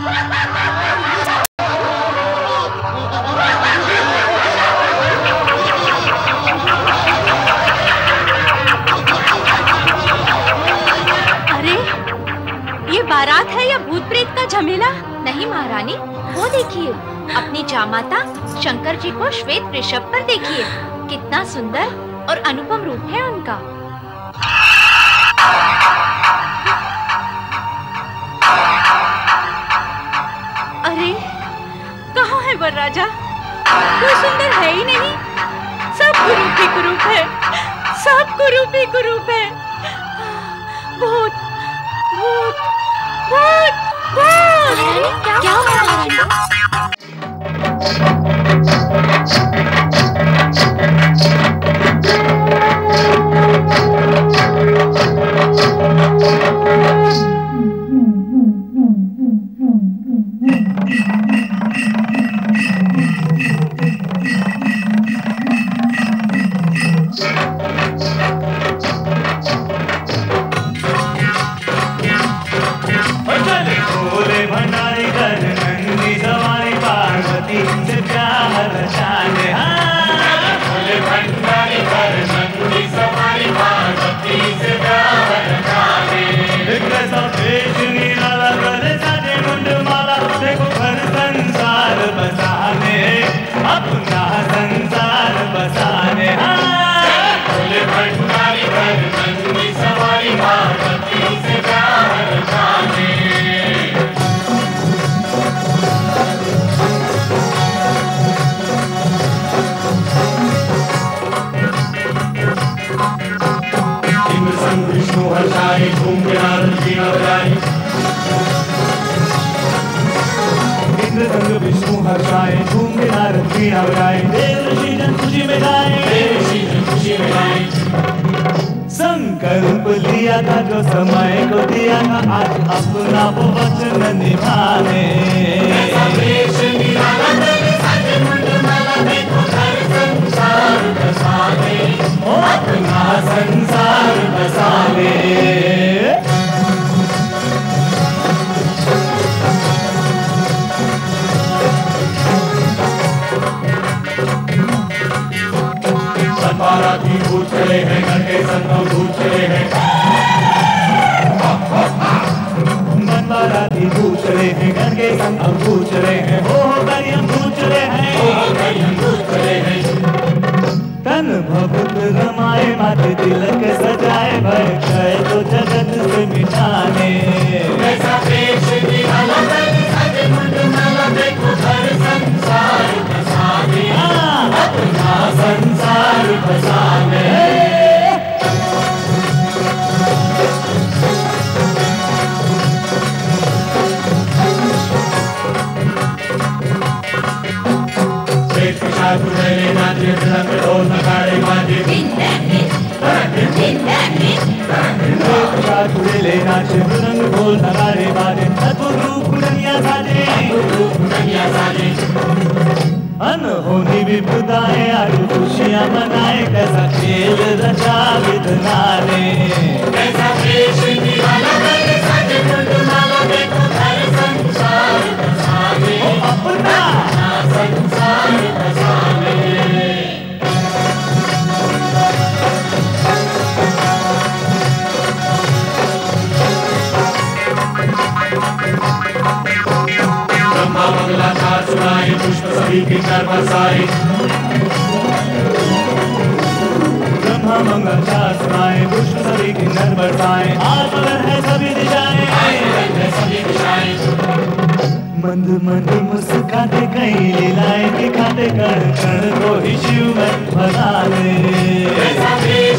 अरे, ये बारात है या भूत प्रेत का झमेला? नहीं महारानी, वो देखिए। अपनी जामाता शंकर जी को श्वेत ऋषभ पर देखिए। कितना सुंदर और अनुपम रूप है उनका। वर राजा। कोई सुंदर है ही नहीं। सब कुरूप ही कुरूप है। सब कुरूप ही कुरूप है। भूत भूत भूत क्या क्या हुआ? संकल्प लिया था जो समय को दिया था आज अपना वो वचन निभाने। अपना संसार सतवाराधी भूत चले हैं, घर के संगम भूत चले हैं। मनवाराधी भूत चले हैं, घर के संगम भूत चले हैं। हो हो करियम भूत चले हैं। हो हो करियम भूत चले हैं। तन भभुत रमाए माथे तिलक सजाए, भय क्षय तो जगत से मिटाने। ऐसा देश निराला सज मुंड माला देखो घर संसार बसाने अपना संसार बसाने विपदाएँ और खुशियाँ मनाए कैसा खेल रचा विधना ने कैसा देश करे सज देखो हर संसार अपना। संसार मंगलाचार सुनाए पुष्प सभी के कर बरसाए ब्रह्मा मंगलाचार सुनाए पुष्प सभी के कर बरसाए आप अगर है सभी दिशाएँ सभी दिशाएँ मंद मंद मुस्काते कई लीलाएँ दिखाते कण कण को ही शिव में बना ले।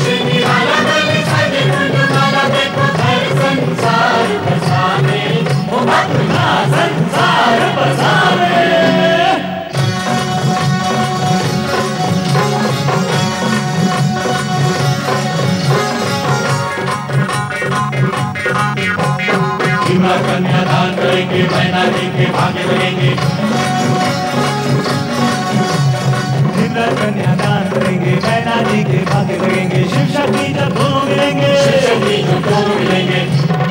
कन्यादान करेंगे मैना देंगे भाग्य बनेंगे कन्यादान करेंगे मैना के भाग्य लगेंगे शिव शक्ति जब दोनों शिव शक्ति जब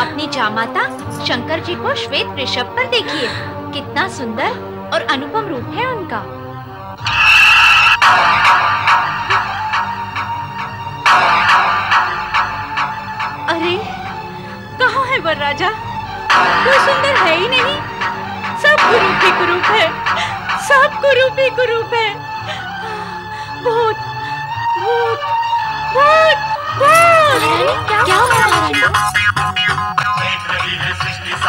अपनी जामाता शंकर जी को श्वेत ऋषभ पर देखिए। कितना सुंदर और अनुपम रूप है उनका। अरे, कहाँ है वर राजा? कोई सुंदर है ही नहीं। सब कुरूप ही कुरूप है। सब कुरूप ही कुरूप है। भूत भूत भूत भूत। क्या हुआ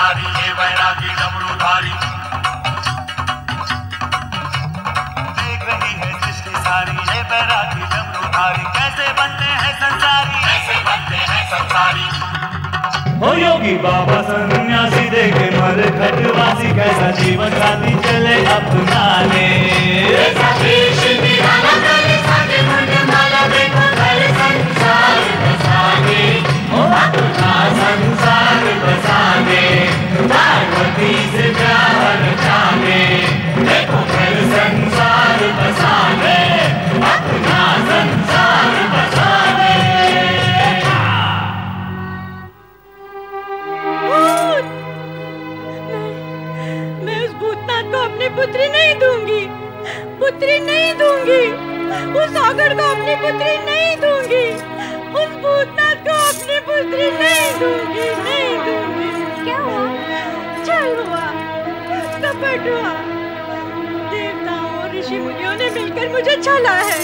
सृष्टि ये वैरागी डमरूधारी देख रही है सृष्टि सारी ये वैरागी डमरूधारी कैसे बनते हैं संसारी? कैसे बनते हैं संसारी? हो योगी बाबा सन्यासी देखे मर खटवासी कैसा जीवन साथी चले अपना फिर संसार बसाने। अपना संसार बसाने। पुत्री नहीं दूँगी। पुत्री नहीं दूँगी। उस सागर को अपनी पुत्री नहीं दूँगी। उस भूतनाथ को अपनी पुत्री नहीं दूँगी नहीं दूँगी। चल हुआ कपट हुआ। देवताओं और ऋषि मुनियों ने मिलकर मुझे छला है।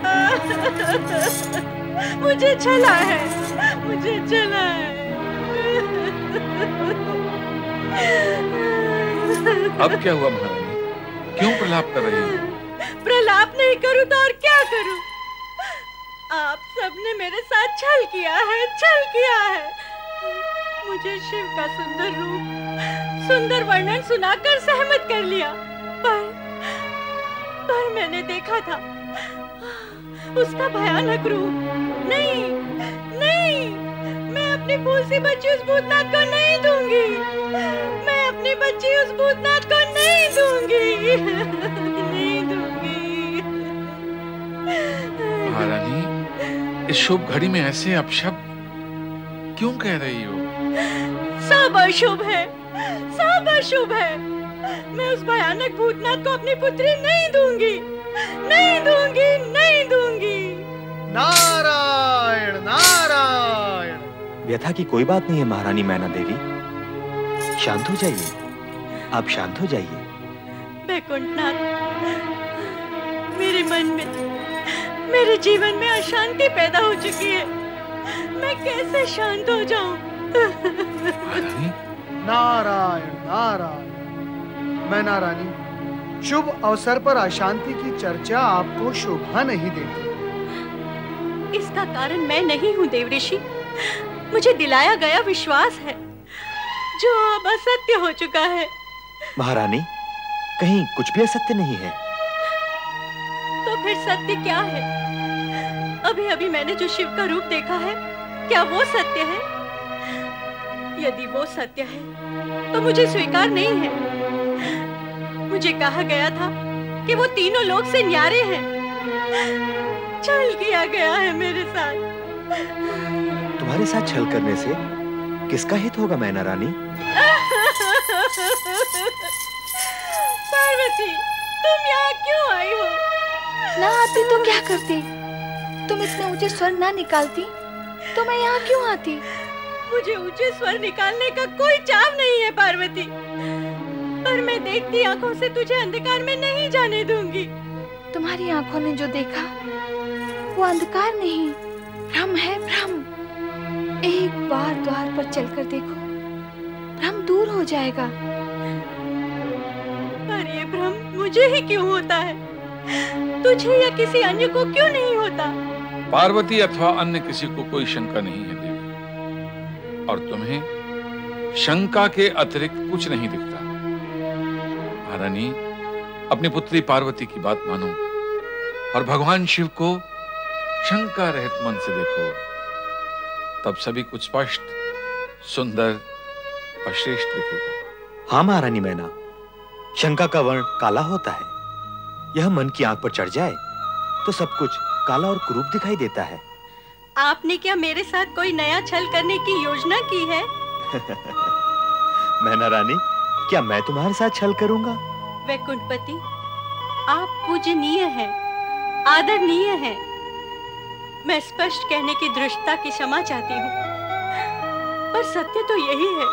मुझे छला है मुझे छला है। अब क्या हुआ महारानी? क्यों प्रलाप कर रही हो? प्रलाप नहीं करूँ तो और क्या करूँ? आप सबने मेरे साथ छल किया है छल किया है। मुझे शिव का सुंदर रूप सुंदर वर्णन सुनाकर सहमत कर लिया। पर पर मैंने देखा था उसका भयानक रूप। नहीं नहीं मैं अपनी फूल सी बच्ची उस भूतनाथ को नहीं दूँगी। मैं अपनी बच्ची उस भूतनाथ को नहीं दूँगी। नहीं दूँगी। महारानी इस शुभ घड़ी में ऐसे अपशब्द क्यों कह रही हो? सब अशुभ है। सब अशुभ है। मैं उस भयानक भूतनाथ को अपनी पुत्री नहीं दूँगी। नहीं दूँगी नहीं दूँगी। नारायण नारायण। व्यथा की कोई बात नहीं है महारानी मैना देवी। शांत हो जाइए। आप शांत हो जाइए। बैकुंठनाथ मेरे मन में मेरे जीवन में अशांति पैदा हो चुकी है। मैं कैसे शांत हो जाऊँ? महारानी नारायण नारायण। मैना रानी शुभ अवसर पर अशांति की चर्चा आपको शोभा नहीं देती। इसका कारण मैं नहीं हूँ देवऋषि। मुझे दिलाया गया विश्वास है जो अब असत्य हो चुका है। महारानी कहीं कुछ भी असत्य नहीं है। तो फिर सत्य क्या है? अभी अभी मैंने जो शिव का रूप देखा है क्या वो सत्य है? यदि वो सत्य है तो मुझे स्वीकार नहीं है। मुझे कहा गया था कि वो तीनों लोग से न्यारे हैं। छल किया गया है मेरे साथ। तुम्हारे साथ छल करने से किसका हित होगा मैना रानी? पार्वती तुम यहाँ क्यों आई हो? ना आती तो क्या करती? तुम इतने ऊँचे स्वर ना निकालती तो मैं यहाँ क्यों आती? मुझे ऊँचे स्वर निकालने का कोई चाव नहीं है पार्वती। पर मैं देखती आँखों से तुझे अंधकार में नहीं जाने दूँगी। तुम्हारी आँखों ने जो देखा वो अंधकार नहीं भ्रम है भ्रम। एक बार द्वार पर चलकर देखो भ्रम दूर हो जाएगा। पर ये भ्रम मुझे ही क्यों होता है? तुझे या किसी अन्य को क्यों नहीं होता? पार्वती अथवा अन्य किसी को कोई शंका नहीं है और तुम्हें शंका के अतिरिक्त कुछ नहीं दिखता। महारानी, अपनी पुत्री पार्वती की बात मानो और भगवान शिव को शंका रहित मन से देखो। तब सभी कुछ स्पष्ट, सुंदर और श्रेष्ठ दिखेगा। हाँ महारानी मैना, शंका का वर्ण काला होता है। यह मन की आँख पर चढ़ जाए तो सब कुछ काला और कुरूप दिखाई देता है। आपने क्या मेरे साथ कोई नया छल करने की योजना की है? मैना रानी क्या मैं तुम्हारे साथ छल करूँगा? वैकुंठपति आप पूजनीय हैं आदरणीय हैं। मैं स्पष्ट कहने की दृष्टता की क्षमा चाहती हूँ। पर सत्य तो यही है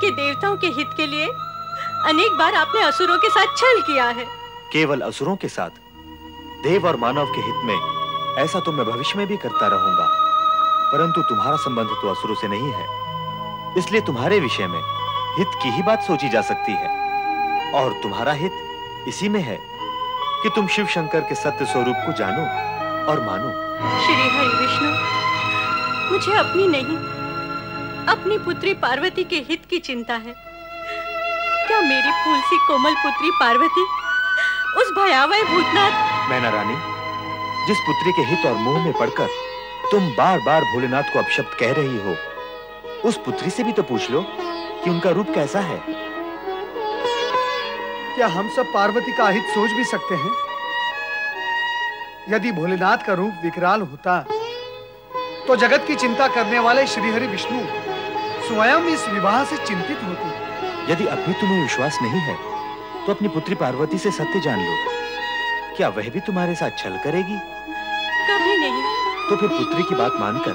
कि देवताओं के हित के लिए अनेक बार आपने असुरों के साथ छल किया है। केवल असुरों के साथ देव और मानव के हित में ऐसा तो मैं भविष्य में भी करता रहूँगा। परंतु तुम्हारा संबंध तो असुरों से नहीं है। इसलिए तुम्हारे विषय में हित की ही बात सोची जा सकती है। और तुम्हारा हित इसी में है कि तुम शिव शंकर के सत्य स्वरूप को जानो और मानो। श्री हरि विष्णु मुझे अपनी नहीं अपनी पुत्री पार्वती के हित की चिंता है। क्या मेरी फूल सी कोमल पुत्री पार्वती उस भयावह भूतनाथ मैना रानी। जिस पुत्री के हित और मोह में पड़कर तुम बार बार भोलेनाथ को अपशब्द कह रही हो उस पुत्री से भी तो पूछ लो कि उनका रूप कैसा है। क्या हम सब पार्वती का हित सोच भी सकते हैं? यदि भोलेनाथ का रूप विकराल होता तो जगत की चिंता करने वाले श्रीहरि विष्णु स्वयं इस विवाह से चिंतित होते। यदि अब भी तुम्हें विश्वास नहीं है तो अपनी पुत्री पार्वती से सत्य जान लो। क्या वह भी तुम्हारे साथ छल करेगी? कभी नहीं। तो फिर पुत्री की बात मानकर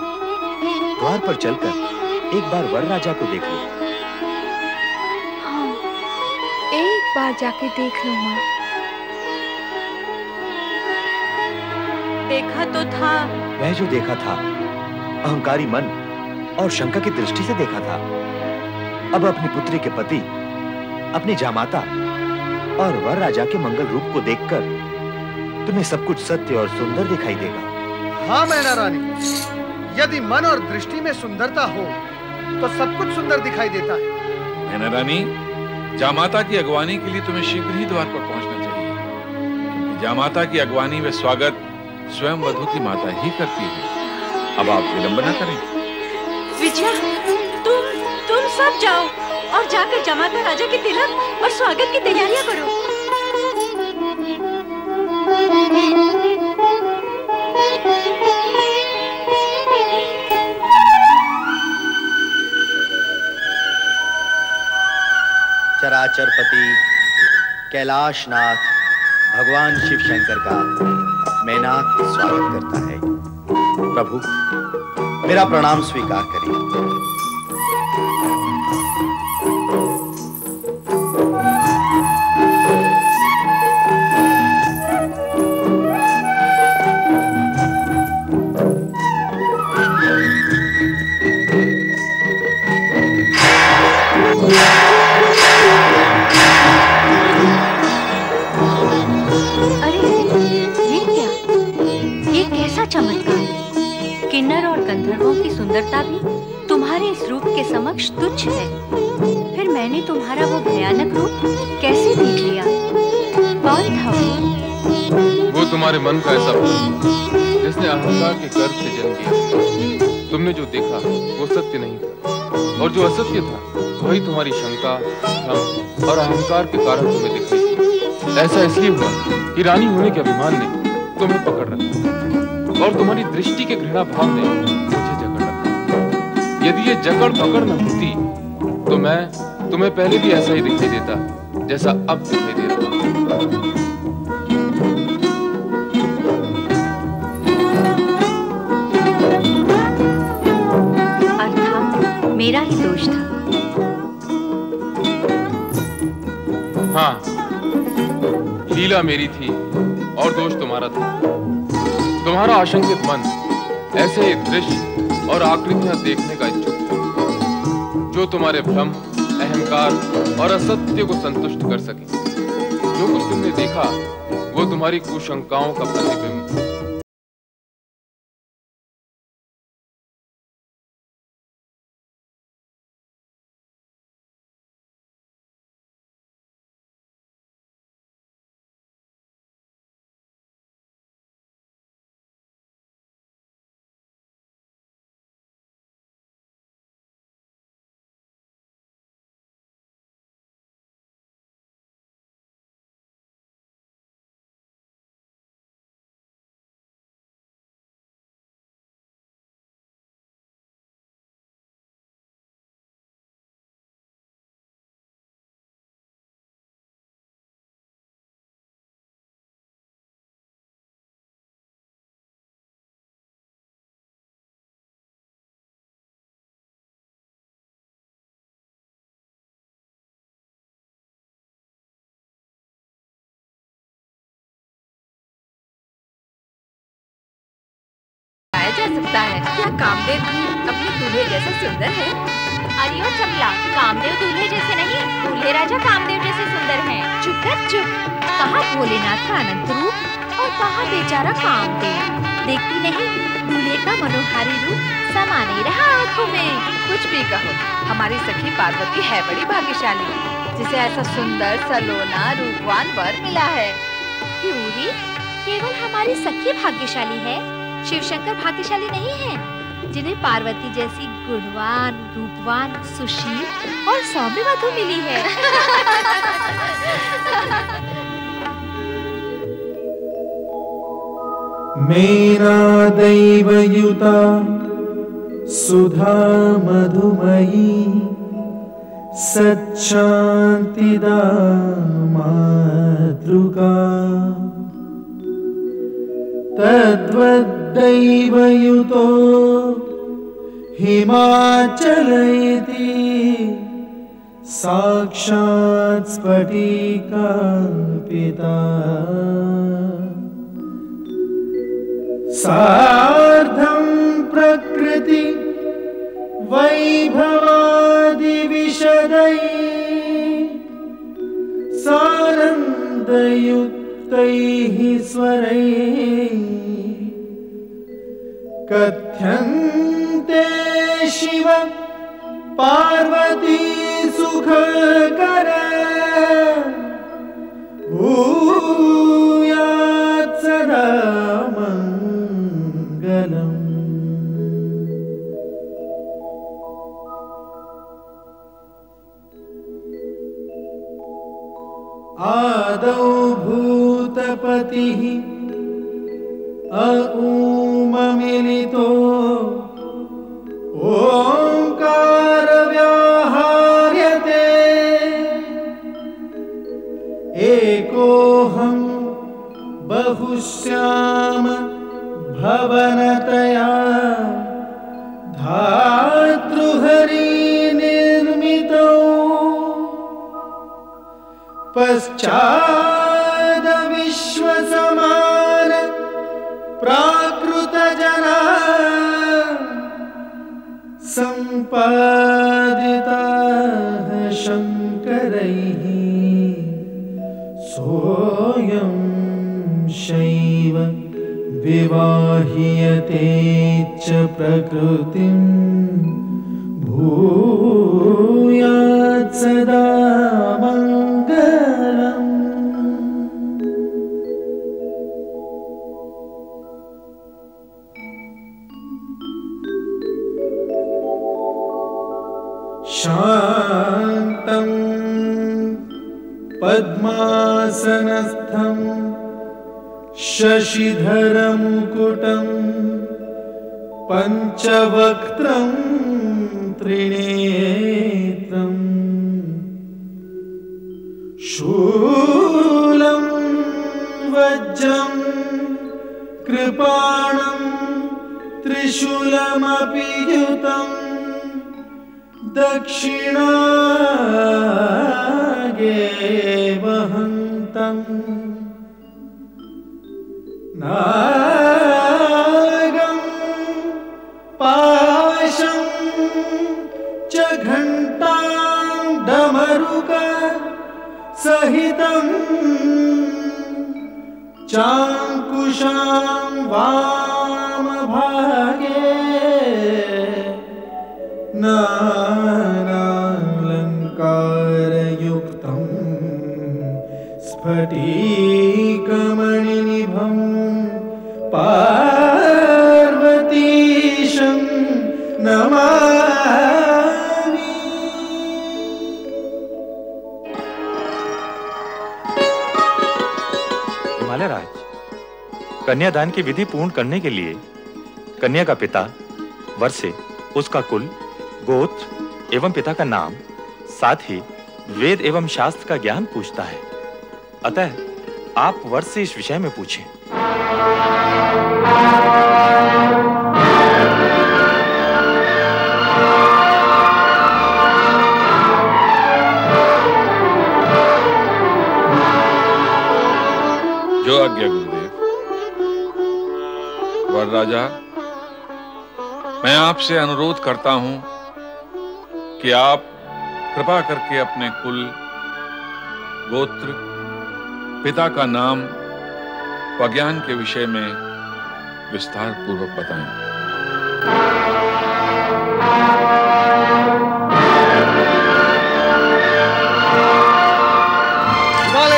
द्वार पर चलकर एक बार वर राजा को देख लो। हाँ एक बार जाके देख लो माँ। देखा तो था। वह जो देखा था अहंकारी मन और शंका की दृष्टि से देखा था। अब अपनी पुत्री के पति अपनी जामाता और वर राजा के मंगल रूप को देखकर तुम्हें सब कुछ सत्य और सुंदर दिखाई देगा। हाँ मैना रानी। यदि मन और दृष्टि में सुंदरता हो तो सब कुछ सुंदर दिखाई देता है। मैना रानी जामाता की अगवानी के लिए तुम्हें शीघ्र ही द्वार पर पहुँचना चाहिए। क्योंकि जामाता की अगवानी व स्वागत स्वयं वधु की माता ही करती है। अब आप विलंब न करें। विजया तुम तुम सब जाओ और जाकर जमाता राजा के तिलक और स्वागत की तैयारियाँ करो। चराचरपति कैलाशनाथ भगवान शिव शंकर का मैनाक स्वागत करता है। प्रभु, मेरा प्रणाम स्वीकार करिए। सुंदरता भी तुम्हारे इस रूप के समक्ष तुच्छ है। फिर मैंने तुम्हारा वो भयानक रूप कैसे देख लिया? कौन था वो? वो तुम्हारे मन का ऐसा जिसने अहंकार के गर्भ से जन्म लिया। तुमने जो देखा, वो सत्य नहीं था। और जो असत्य था, वही तुम्हारी शंका भ्रम और अहंकार के कारण तुम्हें दिख रही थी। ऐसा इसलिए हुआ कि रानी होने के अभिमान ने तुम्हें पकड़ रखा। और तुम्हारी दृष्टि के घृणा भाव ने यदि ये जकड़ पकड़ न होती तो मैं तुम्हें पहले भी ऐसा ही दिखाई देता जैसा अब दिखाई दे रहा मेरा ही दोष था। हाँ लीला मेरी थी और दोष तुम्हारा था। तुम्हारा आशंकित मन ऐसे ही दृश्य और आकृतियाँ देखने का इच्छुक था जो तुम्हारे भ्रम, अहंकार और असत्य को संतुष्ट कर सके। जो कुछ तुमने देखा, वो तुम्हारी कुशंकाओं का प्रतिबिंब। सकता है। क्या कामदेव भी अपने दूल्हे जैसा सुंदर है? अरे ओ चपला कामदेव दूल्हे जैसे नहीं दूल्हे राजा कामदेव जैसे सुंदर हैं। चुप कर चुप। कहाँ भोलेनाथ का अनंत रूप और कहा बेचारा कामदेव। देखती नहीं दूल्हे का मनोहारी रूप समा नहीं रहा आँखों में। कुछ भी कहो हमारी सखी पार्वती है बड़ी भाग्यशाली जिसे ऐसा सुंदर सलोना रूपवान वर मिला है। क्यों केवल हमारी सखी भाग्यशाली है। शिव शंकर भाग्यशाली नहीं है, जिन्हें पार्वती जैसी गुणवान, रूपवान, सुशील और सौम्य वधु मिली है। मेनादैवयुता सुधा मधुमयी सच्शान्तिदा मातृका। तद्वद्दैवयुतो हिमाचलयति साक्षात् स्फटिकापिता सार्धं प्रकृति वैभवादिविशदै सानन्दयुक्तैः स्वरैः कथ्यन्ते शिव पार्वती सुखकर भूयात् सदा मङ्गलम्। आदौ भूतपतिः अऊममिलितो पद्मासनस्थं शशिधरमुकुटं पञ्चवक्त्रं त्रिनेत्रम् शूलं वज्रं कृपाणं त्रिशूलमपि युतम् दक्षिणागे वहन्तम्। नागं पाशं च घण्टां डमरुक सहितं चाङ्कुशां वामभागे नानालङ्कारयुक्तं स्फटिकमणिनिभं पार्वतीशं राज कन्यादान की विधि पूर्ण करने के लिए कन्या का पिता वर्षे उसका कुल, गोत्र एवं पिता का नाम, साथ ही वेद एवं शास्त्र का ज्ञान पूछता है। अतः आप वर से इस विषय में पूछें। जो आज्ञा गुरुदेव। वर राजा, मैं आपसे अनुरोध करता हूँ कि आप कृपा करके अपने कुल गोत्र पिता का नाम व ज्ञान के विषय में विस्तार पूर्वक बताएँ।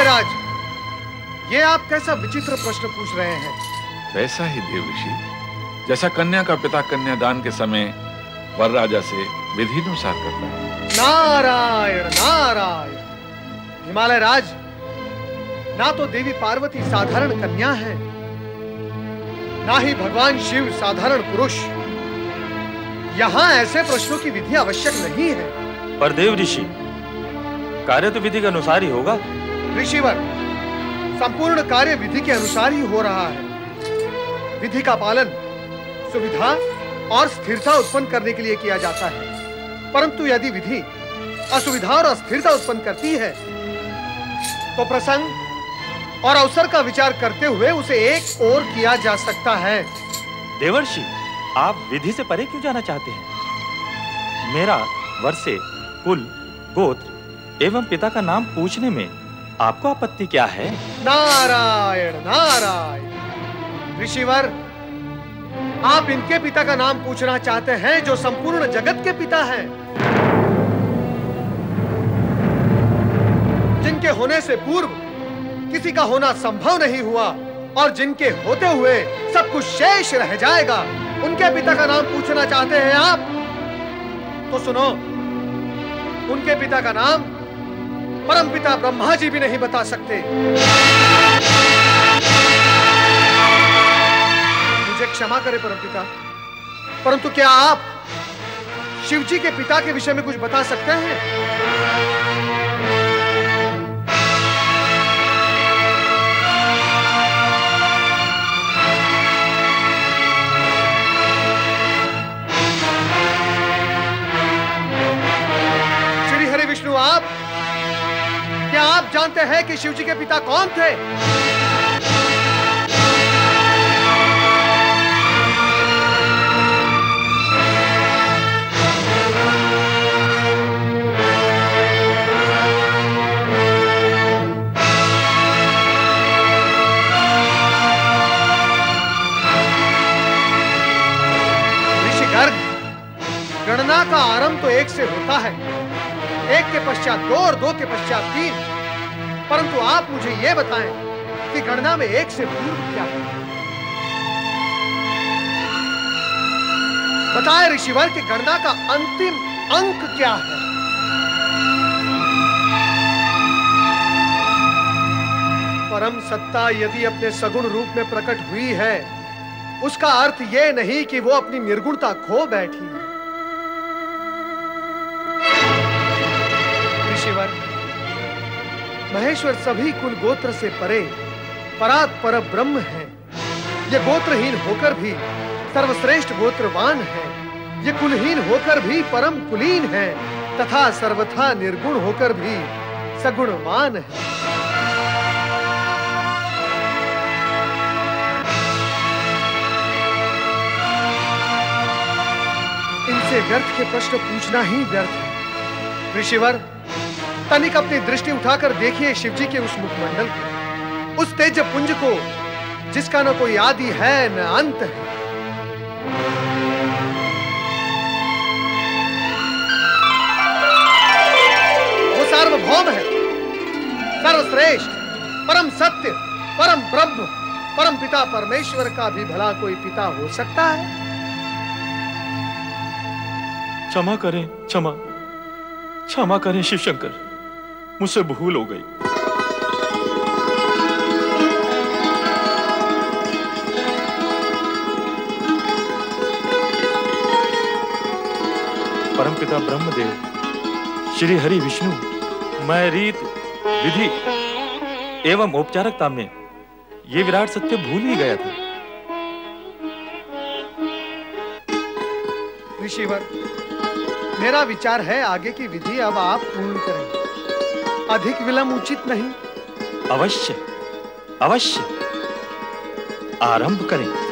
राज ये आप कैसा विचित्र प्रश्न पूछ रहे हैं? वैसा ही देव ऋषि जैसा कन्या का पिता कन्यादान के समय वर राजा से विधि अनुसार करता है। नारायण नारायण। हिमालय राज ना तो देवी पार्वती साधारण कन्या है ना ही भगवान शिव साधारण पुरुष। यहाँ ऐसे प्रश्नों की विधि आवश्यक नहीं है। पर देव ऋषि कार्य तो विधि के अनुसार ही होगा। ऋषिवर संपूर्ण कार्य विधि के अनुसार ही हो रहा है। विधि का पालन सुविधा और स्थिरता उत्पन्न करने के लिए किया जाता है। परंतु यदि विधि असुविधा और अस्थिरता उत्पन्न करती है तो प्रसंग और अवसर का विचार करते हुए उसे एक और किया जा सकता है। देवर्षि आप विधि से परे क्यों जाना चाहते हैं? मेरा वर्षे कुल गोत्र एवं पिता का नाम पूछने में आपको आपत्ति क्या है? नारायण नारायण। ऋषिवर आप इनके पिता का नाम पूछना चाहते हैं जो संपूर्ण जगत के पिता हैं। जिनके होने से पूर्व किसी का होना संभव नहीं हुआ। और जिनके होते हुए सब कुछ शेष रह जाएगा, उनके पिता का नाम पूछना चाहते हैं आप? तो सुनो, उनके पिता का नाम परम पिता ब्रह्मा जी भी नहीं बता सकते। मुझे क्षमा करे परम पिता। परंतु क्या आप शिव जी के पिता के विषय में कुछ बता सकते हैं? जानते हैं कि शिव जी के पिता कौन थे? गणना का आरंभ तो एक से होता है। एक के पश्चात दो और दो के पश्चात तीन। परंतु आप मुझे यह बताएँ कि गणना में एक से पूर्व क्या है? बताएँ ऋषिवर कि गणना का अंतिम अंक क्या है? परम सत्ता यदि अपने सगुण रूप में प्रकट हुई है, उसका अर्थ यह नहीं कि वो अपनी निर्गुणता खो बैठी ऋषिवर महेश्वर सभी कुल गोत्र से परे, परात पर ब्रह्म है। ये गोत्रहीन होकर भी सर्वश्रेष्ठ गोत्रवान है। ये कुलहीन होकर भी परम कुलीन है, तथा सर्वथा निर्गुण होकर भी सगुणवान है। इनसे व्यर्थ के प्रश्न पूछना ही व्यर्थ है। ऋषिवर तनिक अपनी दृष्टि उठाकर देखिए शिवजी के उस मुखमंडल को। उस तेज पुंज को, जिसका न कोई आदि है, न अंत है। वो सार्वभौम है। सर्वश्रेष्ठ, परम सत्य, परम ब्रह्म, परम पिता परमेश्वर का भी भला कोई पिता हो सकता है। क्षमा करें, क्षमा। क्षमा करें शिव शंकर मुझसे भूल हो गई। परमपिता ब्रह्मदेव, श्री हरि विष्णु, मैं रीत, विधि एवं औपचारिकता में ये विराट सत्य भूल ही गया था। ऋषिवर, मेरा विचार है आगे की विधि अब आप पूर्ण करें अधिक विलंब उचित नहीं। अवश्य अवश्य। आरंभ करें।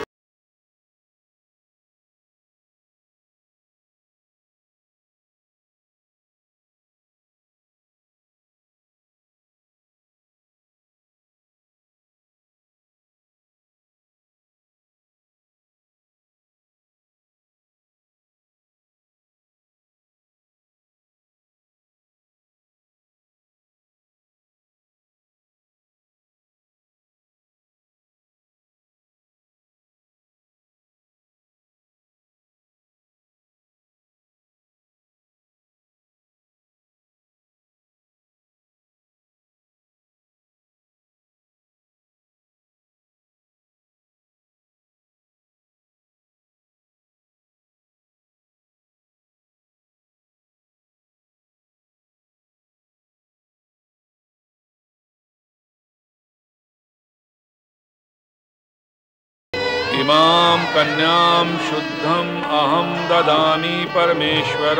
इमां कन्यां शुद्धम् अहं ददामि परमेश्वर।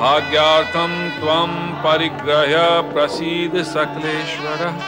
भाग्यार्थं त्वं परिग्रह्य प्रसीद सकलेश्वरः।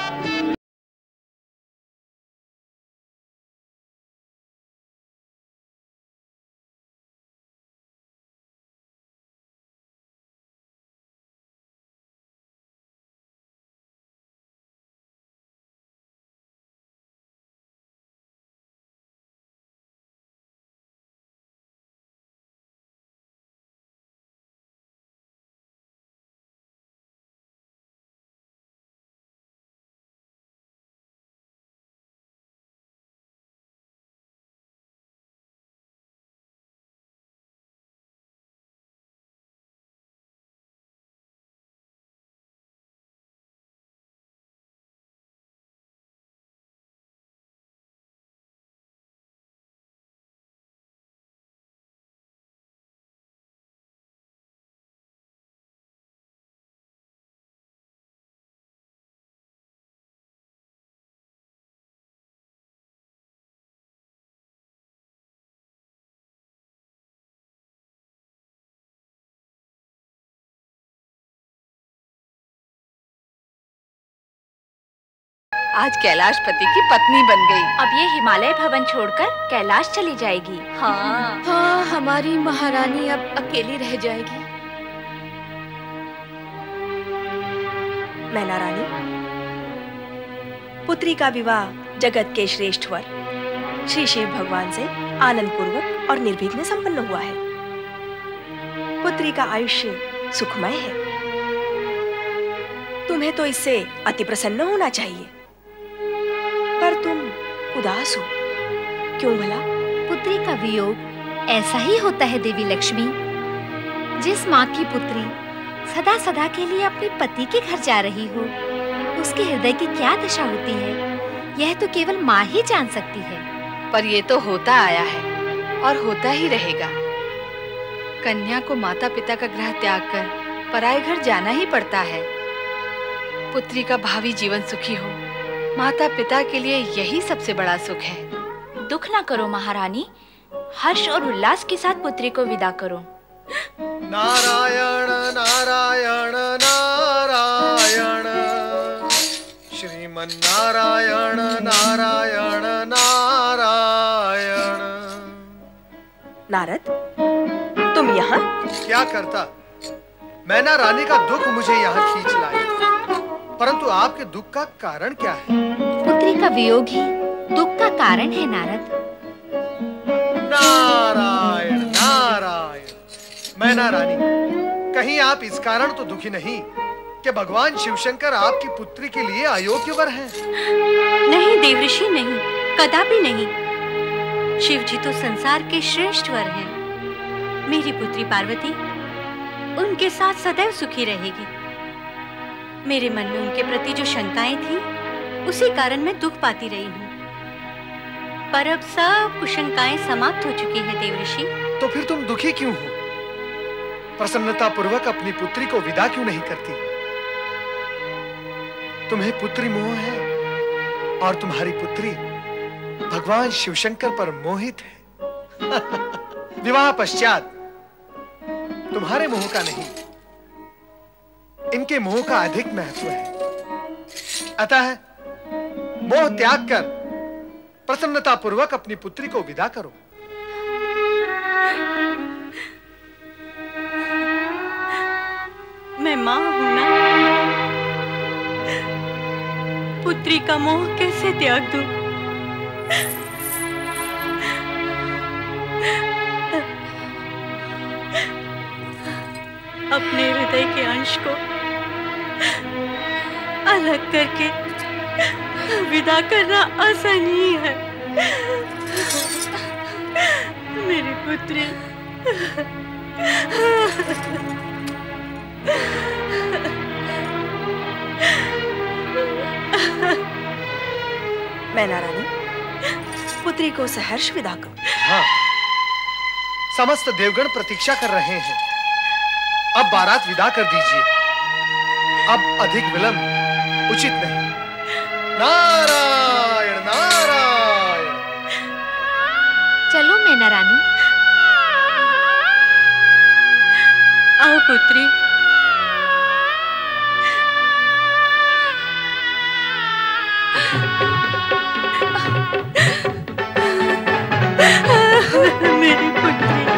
आज कैलाश पति की पत्नी बन गई। अब ये हिमालय भवन छोड़कर कैलाश चली जाएगी। हाँ। हाँ हमारी महारानी अब अकेली रह जाएगी। मैना रानी पुत्री का विवाह जगत के श्रेष्ठ वर श्री शिव भगवान से आनंद पूर्वक और निर्विघ्न संपन्न हुआ है। पुत्री का आयुष्य सुखमय है। तुम्हें तो इससे अति प्रसन्न होना चाहिए। उदास हो। क्यों भला? पुत्री का वियोग ऐसा ही होता है, देवी लक्ष्मी। जिस माँ की पुत्री सदा सदा के लिए अपने पति के घर जा रही हो, उसके हृदय की क्या दशा होती है? यह तो केवल माँ ही जान सकती है। पर ये तो होता आया है और होता ही रहेगा। कन्या को माता पिता का ग्रह त्याग कर पराए घर जाना ही पड़ता है। पुत्री का भावी जीवन सुखी हो। माता पिता के लिए यही सबसे बड़ा सुख है। दुख ना करो महारानी। हर्ष और उल्लास के साथ पुत्री को विदा करो। नारायण नारायण नारायण। श्रीमन नारायण नारायण। नारायण नारद तुम यहाँ? क्या करता? मैना रानी का दुख मुझे यहाँ खींच। परंतु आपके दुख का कारण क्या है? पुत्री का वियोग ही दुख का कारण है नारद। नारायण नारायण। मैना रानी कहीं आप इस कारण तो दुखी नहीं कि भगवान शिवशंकर आपकी पुत्री के लिए अयोग्य वर हैं। नहीं देवऋषि नहीं कदापि नहीं। शिव जी तो संसार के श्रेष्ठ वर हैं। मेरी पुत्री पार्वती उनके साथ सदैव सुखी रहेगी। मेरे मन में उनके प्रति जो शंकाएँ थी, उसी कारण मैं दुख पाती रही हूँ। पर अब सब कुशंकाएँ समाप्त हो चुकी हैं, देवऋषि। तो फिर तुम दुखी क्यों हो? प्रसन्नता पूर्वक अपनी पुत्री को विदा क्यों नहीं करती? तुम्हें पुत्री मोह है, और तुम्हारी पुत्री भगवान शिवशंकर पर मोहित है। विवाह पश्चात तुम्हारे मोह का नहीं इनके मोह का अधिक महत्व है। अतः मोह त्याग कर प्रसन्नता पूर्वक अपनी पुत्री को विदा करो। मैं माँ हूँ ना। पुत्री का मोह कैसे त्याग दूँ? अपने हृदय के अंश को अलग करके विदा करना आसान ही है। मेरी पुत्री। मैना रानी पुत्री को सहर्ष विदा करो। हाँ। समस्त देवगण प्रतीक्षा कर रहे हैं। अब बारात विदा कर दीजिए। अब अधिक विलंब। उचित नहीं। नारायण नारायण। चलो मैना रानी। आओ पुत्री। मेरी पुत्री।